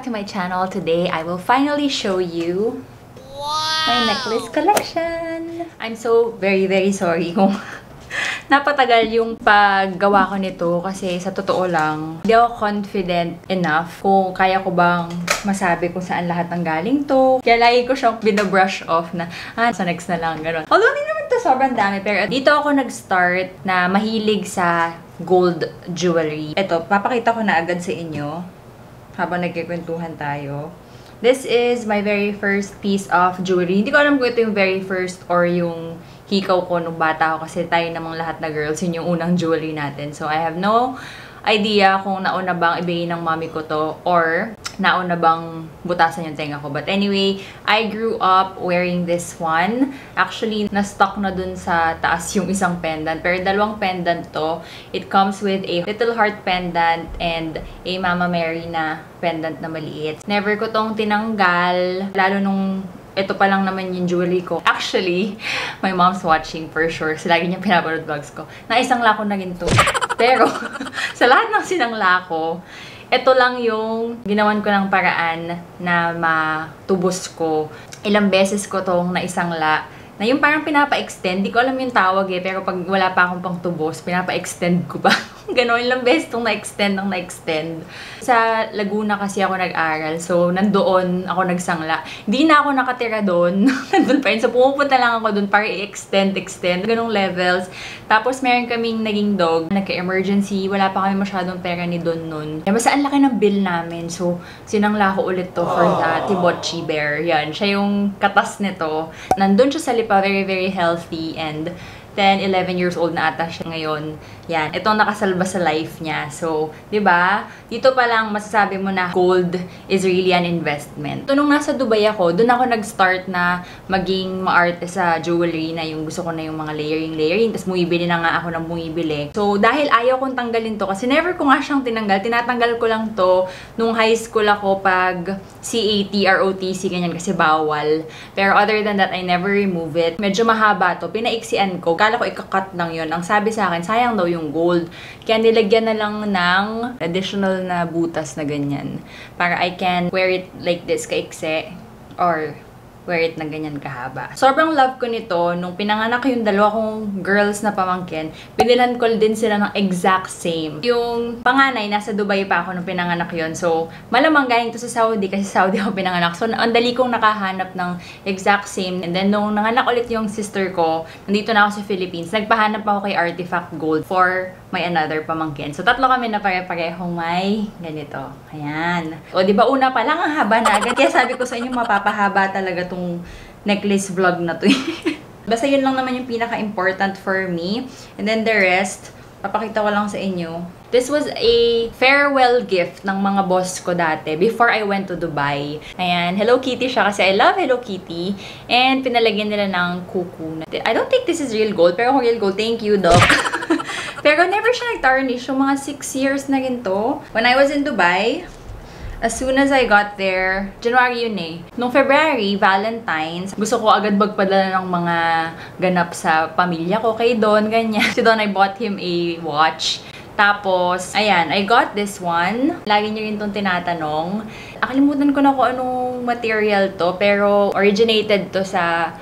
Back to my channel. Today, I will finally show you my necklace collection. I'm so very, very sorry kung napatagal yung paggawa ko nito kasi sa totoo lang, hindi ako confident enough kung kaya ko bang masabi kung saan lahat ng galing to. Kaya lagi ko siyang binabrush off na, ah, sa next na lang, gano'n. Although, hindi naman to sobrang dami, pero dito ako nag-start na mahilig sa gold jewelry. Ito, papakita ko na agad sa inyo habang nagkikwentuhan tayo. This is my very first piece of jewelry. Hindi ko alam kung ito yung very first or yung hikaw ko nung bata ako kasi tayo namang lahat na girls, yun yung unang jewelry natin. So, I have no idea kung nauna bang ibigay ng mommy ko to or nauna bang butasan yung tenga ko. But anyway, I grew up wearing this one. Actually, na-stock na dun sa taas yung isang pendant. Pero dalawang pendant to. It comes with a little heart pendant and a Mama Mary na pendant na maliit. Never ko tong tinanggal. Lalo nung ito pa lang naman yung jewelry ko. Actually, my mom's watching for sure. So, lagi niya pinapanood vlogs ko. Na isang lako na ginto. Pero, sa lahat ng sinangla ko, ito lang yung ginawan ko ng paraan na matubos ko. Ilang beses ko tong naisangla na yung parang pinapa-extend. Di ko alam yung tawag eh, pero pag wala pa akong pang tubos, pinapa-extend ko ba? Ganon lang beses itong na-extend ng na-extend. Sa Laguna kasi ako nag-aral, so nandoon ako nagsangla. Hindi na ako nakatira doon. Nandun pa rin. So pumupunta lang ako doon para i-extend, extend. Ganong levels. Tapos meron kaming naging dog. Nagka-emergency. Wala pa kami masyadong pera ni Don nun. Basta ang laki ng bill namin. So sinangla ko ulit to for the Tibochi Bear. Yan. Siya yung katas nito. Nandun siya sa lipa. Very, very healthy. And 10, 11 years old na ata siya ngayon. Yan. Itong nakasalba sa life niya. So, di ba Dito pa lang masasabi mo na gold is really an investment. Ito nung nasa Dubai ako, doon ako nag-start na maging maarte sa jewelry na yung gusto ko na yung mga layering, layering. Tapos bumibili na nga ako ng bumibili. So, dahil ayaw kong tanggalin to, kasi never ko nga siyang tinanggal. Tinatanggal ko lang to nung high school ako pag CAT, ROTC, ganyan, kasi bawal. Pero other than that, I never remove it. Medyo mahaba to. Pinaiksian ko. Kala ko ikakat lang yon Ang sabi sa akin, sayang daw yung gold. Kaya nilagyan na lang ng additional na butas na ganyan. Para I can wear it like this kaikse or wear it na ganyan kahaba. Sobrang love ko nito. Nung pinanganak yung dalawa kong girls na pamangkin, pinilan ko din sila ng exact same. Yung panganay, nasa Dubai pa ako nung pinanganak yon So, malamang galing to sa Saudi kasi Saudi ako pinanganak. So, ang dali kong nakahanap ng exact same. And then, nung nanganak ulit yung sister ko, nandito na ako sa Philippines, nagpahanap ako kay Artifact Gold for my another pamangkin. So, tatlo kami na pare-parehong may ganito. Ayan. O, di ba una pa lang ang haba na agad. Kaya sabi ko sa inyo, mapapahaba talaga tong necklace vlog na to. Basta yun lang naman yung pinaka-important for me. And then the rest, papakita ko lang sa inyo. This was a farewell gift ng mga boss ko dati before I went to Dubai. Ayan, Hello Kitty siya kasi I love Hello Kitty. And pinalagyan nila ng kuku. I don't think this is real gold, pero kung real gold, thank you, Doc. pero never siya nag-tarnish. Yung mga 6 years na ginto. When I was in Dubai, As soon as I got there, January yun eh. Nung February, Valentine's, gusto ko agad magpadala ng mga ganap sa pamilya ko kay Don, ganyan. Si Don, I bought him a watch. Tapos, ayan, I got this one. Lagi niyo rin itong tinatanong. Akalimutan ko na kung anong material to, pero originated to sa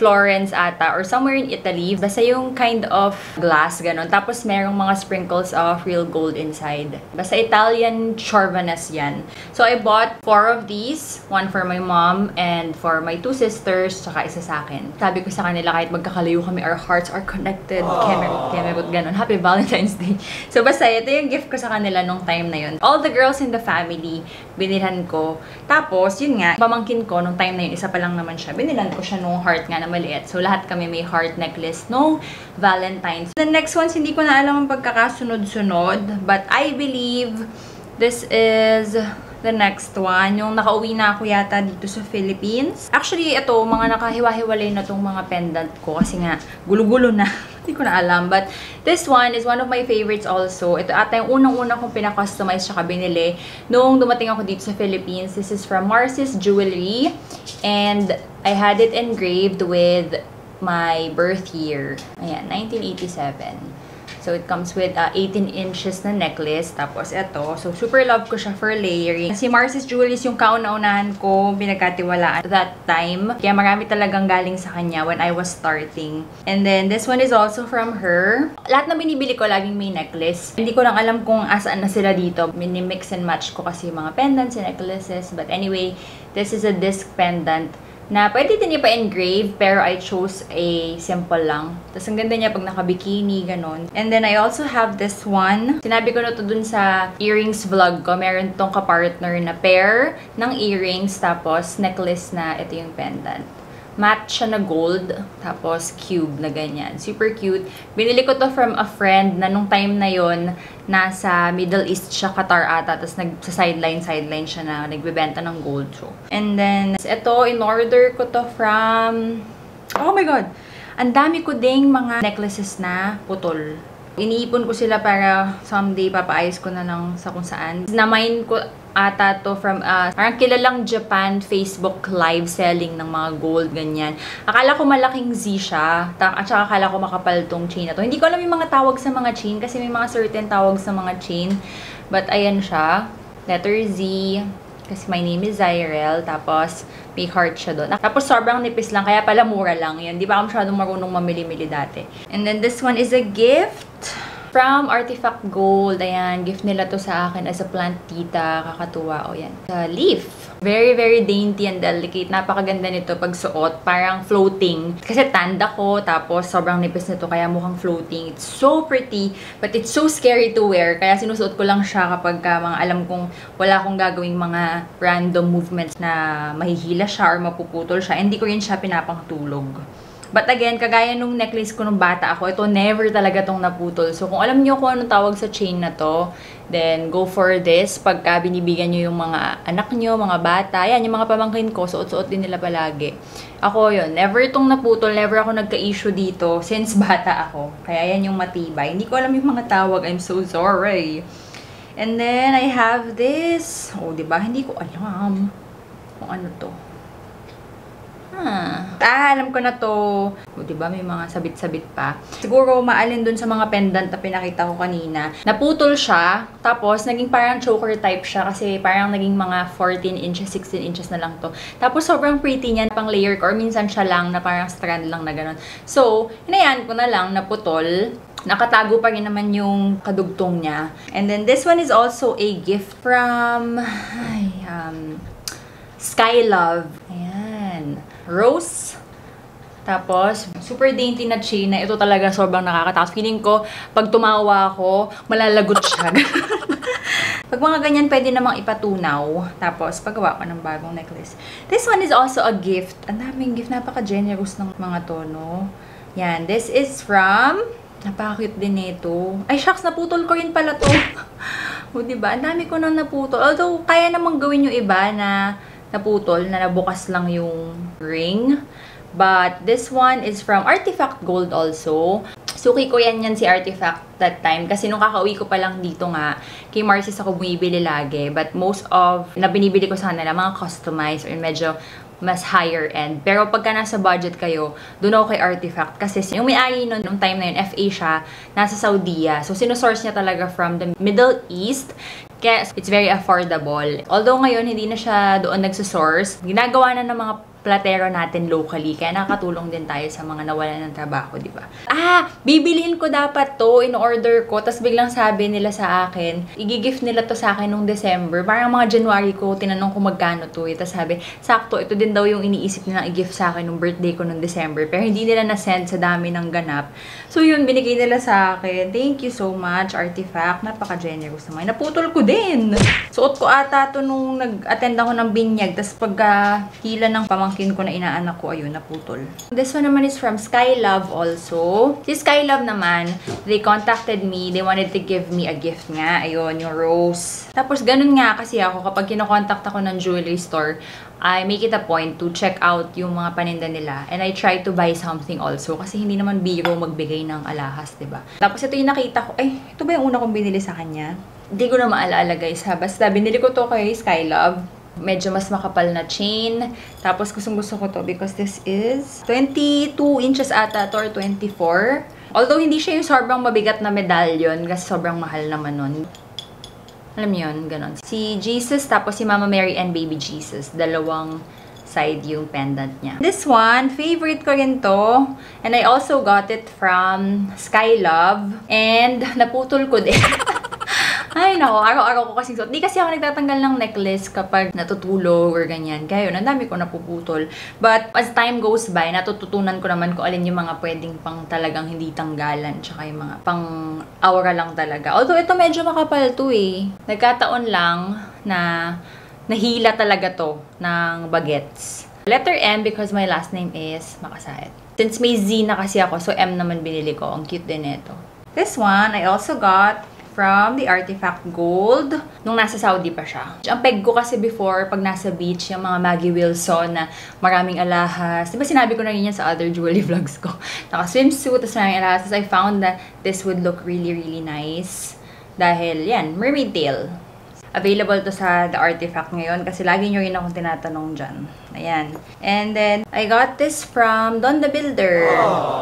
Florence ata or somewhere in Italy. Basta yung kind of glass, ganun. Tapos merong mga sprinkles of real gold inside. Basta Italian Chauviness yan. So I bought four of these. One for my mom and for my two sisters, tsaka isa sa akin. Sabi ko sa kanila kahit magkakalayo kami, our hearts are connected. Kemerut, kemerut, ganun. Happy Valentine's Day. So basta ito yung gift ko sa kanila nung time na yun. All the girls in the family, binilhan ko. Tapos, yun nga, pamangkin ko nung time na yun, isa pa lang naman siya. Binilan ko siya nung heart nga na maliit. So, lahat kami may heart necklace no Valentine's. The next ones, hindi ko na alam ang pagkakasunod-sunod. But I believe this is the next one. Yung nakauwi na ako yata dito sa Philippines. Actually, ito, mga nakahiwa-hiwalay na tong mga pendant ko. Kasi nga, gulo-gulo na. Hindi ko na alam. But this one is one of my favorites also. Ito ata yung unang-unang kong pinakustomize siya binili nung dumating ako dito sa Philippines. This is from Marcis Jewelry. And I had it engraved with my birth year. Ayan, 1987. So, it comes with uh, 18 inches na necklace. Tapos, ito. So, super love ko siya for layering. Si Marcy's Jewelries yung kauna-unahan ko pinagkatiwalaan that time. Kaya marami talagang galing sa kanya when I was starting. And then, this one is also from her. Lahat na binibili ko, laging may necklace. Hindi ko lang alam kung asaan na sila dito. Mini-mix and match ko kasi mga pendants and necklaces. But anyway, this is a disc pendant na pwede din ipa-engrave, pero I chose a simple lang. Tapos ang ganda niya pag naka-bikini, ganun. And then I also have this one. Sinabi ko na to dun sa earrings vlog ko. Meron tong kapartner na pair ng earrings, tapos necklace na ito yung pendant matte siya na gold, tapos cube na ganyan. Super cute. Binili ko to from a friend na nung time na yon nasa Middle East siya, Qatar ata, tapos nagsa-sideline, sideline siya na nagbebenta ng gold. So. And then, ito, in-order ko to from... Oh my God! Ang dami ko ding mga necklaces na putol. Iniipon ko sila para someday papaayos ko na lang sa kung saan. Na-mine ko ata to from uh, parang kilalang Japan Facebook live selling ng mga gold, ganyan. Akala ko malaking Z siya, at saka akala ko makapal tong chain na to. Hindi ko alam yung mga tawag sa mga chain kasi may mga certain tawag sa mga chain. But ayan siya, letter Z, kasi my name is Zyrel, tapos may heart siya doon. Tapos sobrang nipis lang, kaya pala mura lang yan. Di ba ako masyadong marunong mamili-mili dati. And then this one is a gift From Artifact Gold, ayan, gift nila to sa akin as a plant tita, kakatuwa, o yan. Sa leaf. Very, very dainty and delicate. Napakaganda nito pag suot. Parang floating. Kasi tanda ko, tapos sobrang nipis nito, kaya mukhang floating. It's so pretty, but it's so scary to wear. Kaya sinusuot ko lang siya kapag ka, mga alam kong wala akong gagawing mga random movements na mahihila siya or mapuputol siya. Hindi ko rin siya pinapangtulog. But again, kagaya nung necklace ko nung bata ako, ito never talaga tong naputol. So kung alam niyo kung anong tawag sa chain na to, then go for this. Pagka binibigyan niyo yung mga anak niyo, mga bata, yan, yung mga pamangkin ko, suot-suot din nila palagi. Ako yun, never itong naputol, never ako nagka-issue dito since bata ako. Kaya yan yung matibay. Hindi ko alam yung mga tawag, I'm so sorry. And then, I have this. Oh, di ba? Hindi ko alam kung ano to. Ah, ah, alam ko na to. O, diba, may mga sabit-sabit pa. Siguro, maalin dun sa mga pendant na pinakita ko kanina. Naputol siya, tapos naging parang choker type siya kasi parang naging mga 14 inches, 16 inches na lang to. Tapos, sobrang pretty niya, pang layer ko, or minsan siya lang na parang strand lang na ganun. So, hinayaan ko na lang, naputol. Nakatago pa rin naman yung kadugtong niya. And then, this one is also a gift from, ay, um, Sky Love. Ayan rose. Tapos, super dainty na chain na ito talaga sobrang nakakatakot. Feeling ko, pag tumawa ako, malalagot siya. pag mga ganyan, pwede namang ipatunaw. Tapos, paggawa ko ng bagong necklace. This one is also a gift. Ang daming gift. Napaka-generous ng mga to, no? Yan. This is from... Napaka-cute din ito. Ay, shucks, naputol ko rin pala to. o, diba? Ang dami ko nang naputol. Although, kaya namang gawin yung iba na naputol, na nabukas lang yung ring. But this one is from Artifact Gold also. Suki ko yan yan si Artifact that time. Kasi nung kakauwi ko pa lang dito nga, kay Marcy's ako bumibili lagi. But most of na binibili ko sa kanila, mga customized or medyo mas higher end. Pero pagka nasa budget kayo, doon ako kay Artifact. Kasi yung may-ari nun, nung time na yun, FA siya, nasa Saudiya. So, sinusource niya talaga from the Middle East. Kaya it's very affordable. Although ngayon, hindi na siya doon nagsusource, ginagawa na ng mga platero natin locally. Kaya nakatulong din tayo sa mga nawalan ng trabaho, di ba? Ah, bibilihin ko dapat to, in order ko. Tapos biglang sabi nila sa akin, igigift nila to sa akin nung December. Parang mga January ko, tinanong ko magkano to. Eh. Tapos sabi, sakto, ito din daw yung iniisip nilang i-gift sa akin nung birthday ko nung December. Pero hindi nila na-send sa dami ng ganap. So yun, binigay nila sa akin. Thank you so much, Artifact. Napaka-generous naman. Naputol ko din. Suot ko ata to nung nag-attend ako ng binyag. Tapos pagka hila ng pamang pamangkin ko na inaanak ko, ayun, naputol. This one naman is from Skylove also. Si Skylove naman, they contacted me, they wanted to give me a gift nga, ayun, yung rose. Tapos ganun nga kasi ako, kapag kinokontakt ako ng jewelry store, I make it a point to check out yung mga paninda nila. And I try to buy something also. Kasi hindi naman biro magbigay ng alahas, ba diba? Tapos ito yung nakita ko. Ay, ito ba yung una kong binili sa kanya? Hindi ko na maalala guys ha. Basta binili ko to kay Skylove medyo mas makapal na chain. Tapos gustong gusto ko to because this is 22 inches ata to or 24. Although hindi siya yung sobrang mabigat na medallion kasi sobrang mahal naman nun. Alam yun, ganun. Si Jesus, tapos si Mama Mary and Baby Jesus. Dalawang side yung pendant niya. This one, favorite ko rin to. And I also got it from Skylove. And naputol ko din. Ay, nako, araw-araw ko kasi suot. Di kasi ako nagtatanggal ng necklace kapag natutulog or ganyan. Kaya yun, ang dami ko napuputol. But as time goes by, natututunan ko naman kung alin yung mga pwedeng pang talagang hindi tanggalan. Tsaka yung mga pang aura lang talaga. Although ito medyo makapal to eh. Nagkataon lang na nahila talaga to ng bagets. Letter M because my last name is Makasait. Since may Z na kasi ako, so M naman binili ko. Ang cute din ito. This one, I also got from the Artifact Gold nung nasa Saudi pa siya. Ang peg ko kasi before, pag nasa beach, yung mga Maggie Wilson na maraming alahas. Diba sinabi ko na rin yan sa other jewelry vlogs ko? Naka-swimsuit, tapos maraming alahas. I found that this would look really, really nice. Dahil, yan, mermaid tail. Available to sa The Artifact ngayon kasi lagi nyo rin akong tinatanong dyan. Ayan. And then, I got this from Don the Builder.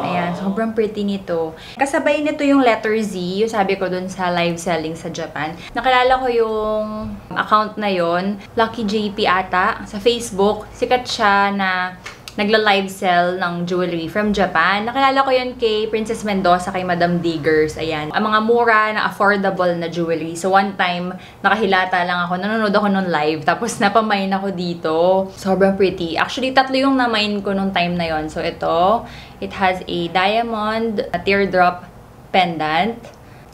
Ayan, sobrang pretty nito. Kasabay nito yung letter Z, yung sabi ko dun sa live selling sa Japan. Nakilala ko yung account na yon Lucky JP ata, sa Facebook. Sikat siya na nagla-live sell ng jewelry from Japan. Nakilala ko yun kay Princess Mendoza, kay Madam Diggers. Ayan. Ang mga mura na affordable na jewelry. So, one time, nakahilata lang ako. Nanonood ako nung live. Tapos, napamain ako dito. Sobrang pretty. Actually, tatlo yung namain ko nung time na yon So, ito, it has a diamond a teardrop pendant.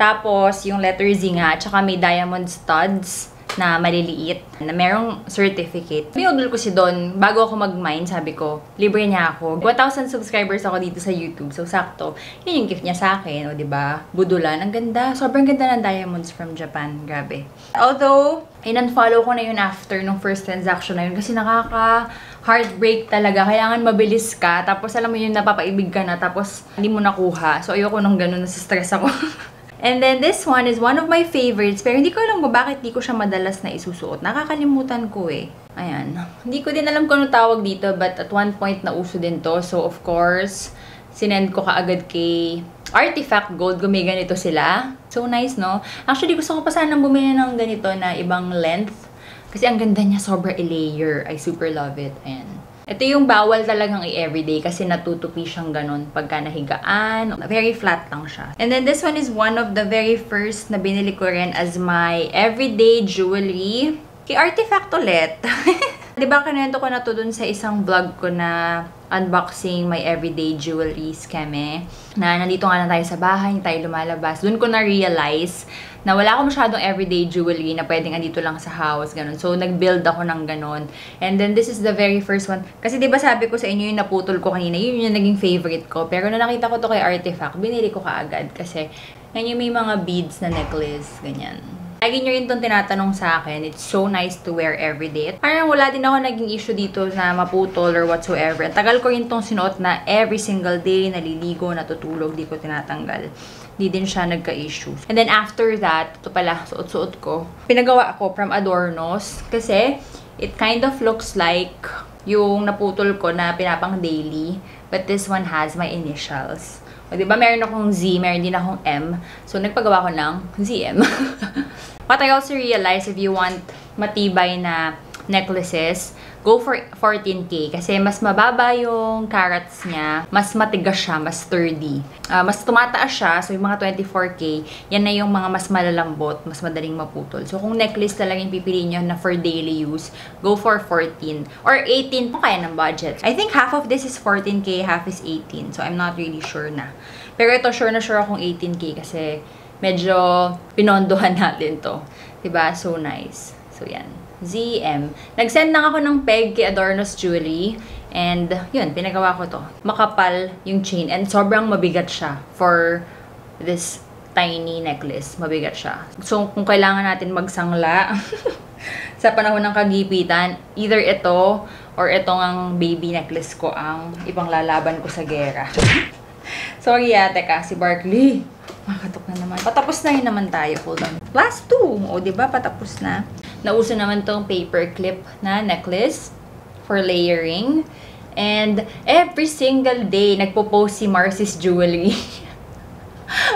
Tapos, yung letter Z nga, tsaka may diamond studs na maliliit, na merong certificate. Binudol ko si Don, bago ako mag-mine, sabi ko, libre niya ako. 1,000 subscribers ako dito sa YouTube, so sakto. Yun yung gift niya sa akin, o ba diba? Budulan, ang ganda. Sobrang ganda ng diamonds from Japan, grabe. Although, in-unfollow ko na yun after nung first transaction na yun kasi nakaka heartbreak talaga. Kailangan mabilis ka. Tapos alam mo yun, napapaibig ka na. Tapos hindi mo nakuha. So ayoko nung ganun. Nasa-stress ako. And then this one is one of my favorites. Pero hindi ko alam kung bakit di ko siya madalas na isusuot. Nakakalimutan ko eh. Ayan. Hindi ko din alam kung ano tawag dito. But at one point na uso din to. So of course, sinend ko kaagad kay Artifact Gold. Gumiganito sila. So nice, no? Actually, gusto ko pa sanang bumili ng ganito na ibang length. Kasi ang ganda niya, sobra i-layer. I super love it. Ayan. Ito yung bawal talagang i-everyday kasi natutupi siyang ganun pagka nahigaan. Very flat lang siya. And then this one is one of the very first na binili ko rin as my everyday jewelry. Kay Artifact ulit. Di ba kanento ko na to dun sa isang vlog ko na unboxing my everyday jewelry skeme. Na nandito nga lang tayo sa bahay, hindi tayo lumalabas. Doon ko na-realize na wala ako masyadong everyday jewelry na pwedeng andito lang sa house, ganun. So, nag-build ako ng ganun. And then, this is the very first one. Kasi, di ba sabi ko sa inyo yung naputol ko kanina, yun yung naging favorite ko. Pero, na nakita ko to kay Artifact, binili ko kaagad. Kasi, yan yung may mga beads na necklace, ganyan. Lagi nyo rin itong tinatanong sa akin. It's so nice to wear every day. Parang wala din ako naging issue dito na maputol or whatsoever. Tagal ko rin itong sinuot na every single day, naliligo, natutulog, di ko tinatanggal. Di din siya nagka-issue. And then after that, ito pala, suot-suot ko. Pinagawa ako from Adornos kasi it kind of looks like yung naputol ko na pinapang daily. But this one has my initials. O, di ba, meron akong Z, meron din akong M. So, nagpagawa ko ng ZM. But I also realize if you want matibay na necklaces, go for 14K kasi mas mababa yung carats niya, mas matigas siya, mas sturdy. Uh, mas tumataas siya, so yung mga 24K, yan na yung mga mas malalambot, mas madaling maputol. So kung necklace talaga yung pipiliin nyo na for daily use, go for 14 or 18 kung kaya ng budget. I think half of this is 14K, half is 18. So I'm not really sure na. Pero ito, sure na sure akong 18K kasi medyo pinondohan natin to. Diba? So nice. So yan. ZM. Nag-send lang ako ng peg kay Adorno's Jewelry. And, yun, pinagawa ko to. Makapal yung chain. And sobrang mabigat siya for this tiny necklace. Mabigat siya. So, kung kailangan natin magsangla sa panahon ng kagipitan, either ito or itong ang baby necklace ko ang ipanglalaban ko sa gera. Sorry ah, teka, si Barkley. Makatok na naman. Patapos na yun naman tayo. Hold on. Last two. O, ba Patapos na. Nauso naman tong paper clip na necklace for layering. And every single day, nagpo-post si Marcy's Jewelry.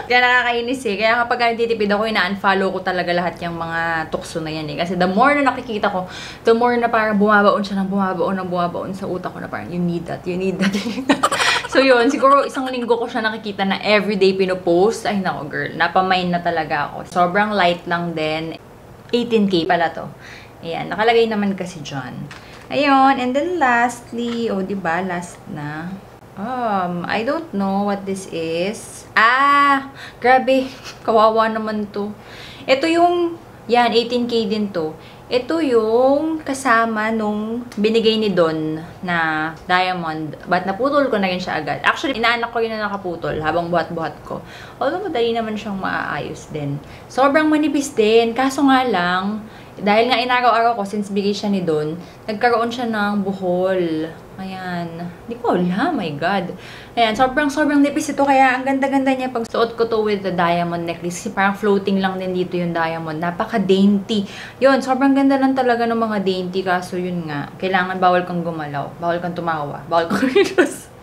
Kaya nakakainis eh. Kaya kapag nagtitipid ako, ina-unfollow ko talaga lahat yung mga tukso na yan eh. Kasi the more na nakikita ko, the more na parang bumabaon siya ng bumabaon ng bumabaon sa utak ko na parang, you need that, you need that, you need that. so yun, siguro isang linggo ko siya nakikita na everyday pinopost. Ay nako girl, napamain na talaga ako. Sobrang light lang din. 18k pala to. Ayan, nakalagay naman kasi dyan. Ayun, and then lastly, oh, di ba last na. Um, I don't know what this is. Ah, grabe. Kawawa naman to. Ito yung, yan, 18k din to. Ito yung kasama nung binigay ni Don na diamond. But naputol ko na rin siya agad. Actually, inaanak ko yun na nakaputol habang buhat-buhat ko. Although madali naman siyang maaayos din. Sobrang manipis din. Kaso nga lang, dahil nga inaraw-araw ko, since bigay siya ni Don, nagkaroon siya ng buhol. Ayan. Hindi ko alam, my God. Ayan, sobrang-sobrang nipis ito. Kaya ang ganda-ganda niya pag suot ko to with the diamond necklace. Kasi parang floating lang din dito yung diamond. Napaka-dainty. Yun, sobrang ganda lang talaga ng mga dainty. Kaso yun nga, kailangan bawal kang gumalaw. Bawal kang tumawa. Bawal kang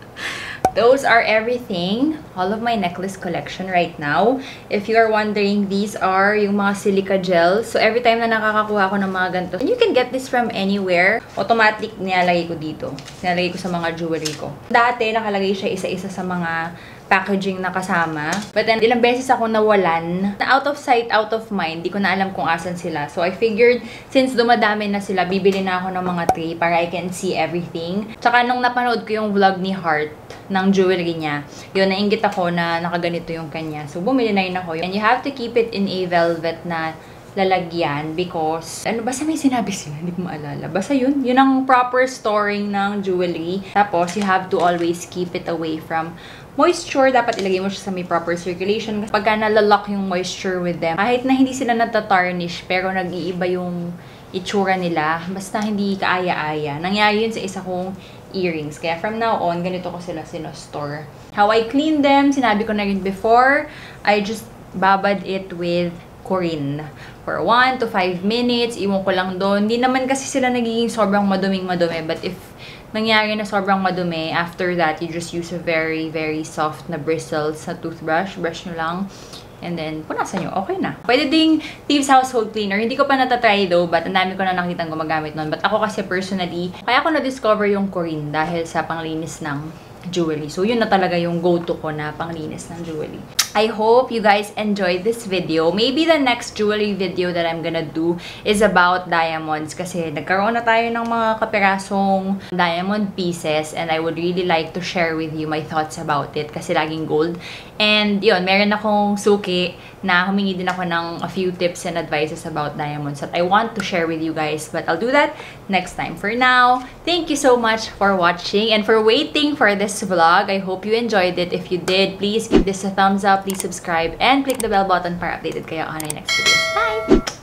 Those are everything, all of my necklace collection right now. If you are wondering, these are yung mga silica gels. So, every time na nakakakuha ko ng mga ganito, and you can get this from anywhere. Automatic nilalagay ko dito. Nilalagay ko sa mga jewelry ko. Dati, nakalagay siya isa-isa sa mga packaging na kasama. But then, ilang beses ako nawalan. Na out of sight, out of mind. Di ko na alam kung asan sila. So, I figured, since dumadami na sila, bibili na ako ng mga tray para I can see everything. Tsaka, nung napanood ko yung vlog ni Heart, ng jewelry niya, yun, nainggit ako na nakaganito yung kanya. So, bumili na rin ako. And you have to keep it in a velvet na lalagyan because, ano, basta may sinabi sila, hindi ko maalala. Basta yun, yun ang proper storing ng jewelry. Tapos, you have to always keep it away from moisture, dapat ilagay mo siya sa may proper circulation. Pagka nalalock yung moisture with them, kahit na hindi sila natatarnish, pero nag-iiba yung itsura nila, basta hindi kaaya-aya. Nangyari yun sa isa kong earrings. Kaya from now on, ganito ko sila sinostore. How I clean them, sinabi ko na rin before, I just babad it with Corinne for 1 to 5 minutes. Iwan ko lang doon. Hindi naman kasi sila nagiging sobrang maduming madumi. But if nangyari na sobrang madumi, after that, you just use a very, very soft na bristles sa toothbrush. Brush nyo lang. And then, punasan nyo, okay na. Pwede ding Thieves Household Cleaner. Hindi ko pa natatry though, but ang dami ko na nakitang gumagamit nun. But ako kasi personally, kaya ako na-discover yung Corinne dahil sa panglinis ng jewelry. So, yun na talaga yung go-to ko na panglinis ng jewelry. I hope you guys enjoyed this video. Maybe the next jewelry video that I'm gonna do is about diamonds kasi nagkaroon na tayo ng mga kapirasong diamond pieces and I would really like to share with you my thoughts about it kasi laging gold. And yun, meron akong suki na humingi din ako ng a few tips and advices about diamonds that I want to share with you guys. But I'll do that next time. For now, thank you so much for watching and for waiting for this vlog. I hope you enjoyed it. If you did, please give this a thumbs up please subscribe and click the bell button para updated kayo on my next videos. Bye!